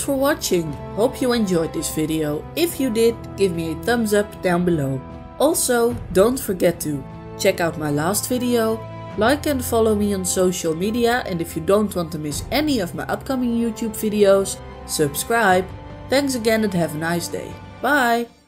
Thanks for watching, hope you enjoyed this video. If you did, give me a thumbs up down below. Also, don't forget to check out my last video, like and follow me on social media and if you don't want to miss any of my upcoming YouTube videos, subscribe. Thanks again and have a nice day. Bye!